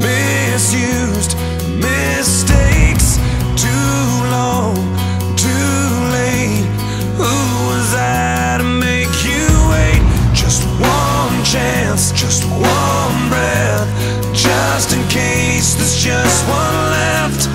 misused mistakes. Too long too late. Who was I to make you wait? Just one chance just one breath. Just in case there's just one left.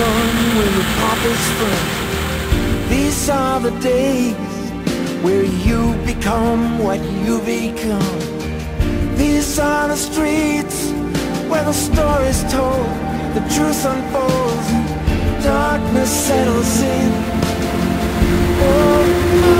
when the poppies front. These are the days where you become what you become. These are the streets where the story's told, the truth unfolds, darkness settles in. Oh,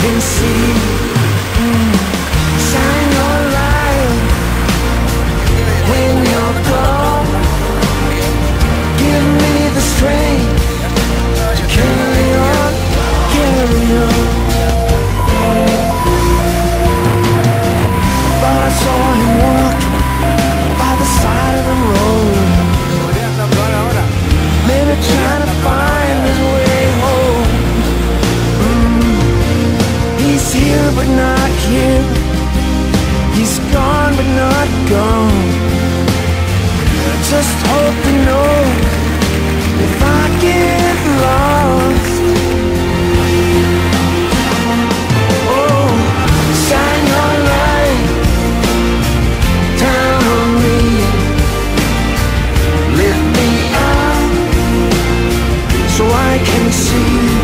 can see. I can see.